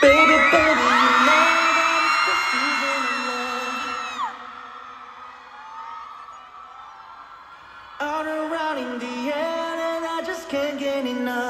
Baby, baby, you know that the season love. around and I just can't get enough.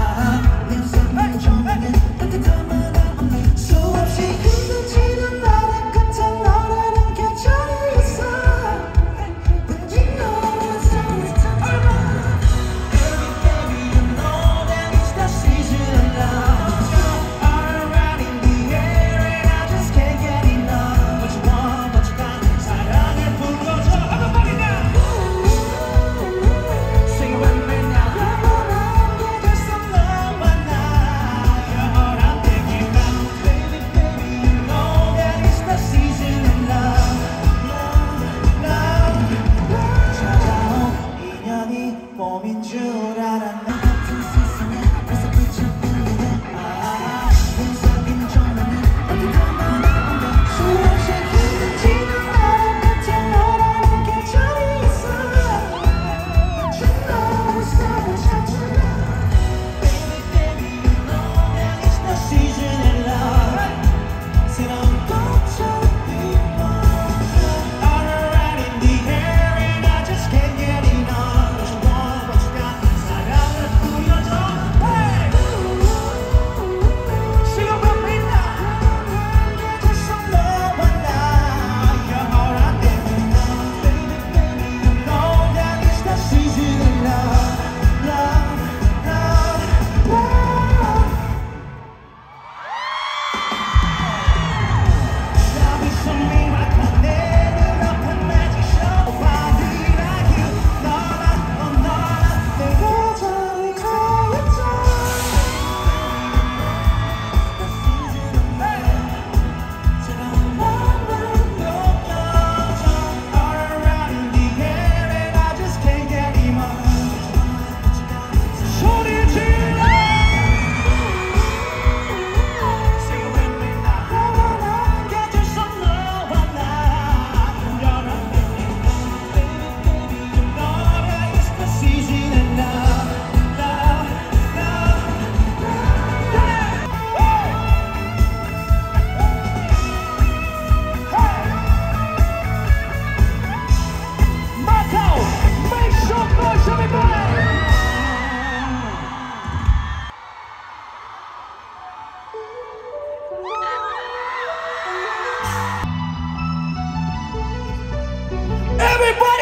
me June.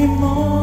anymore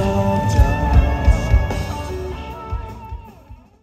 sometimes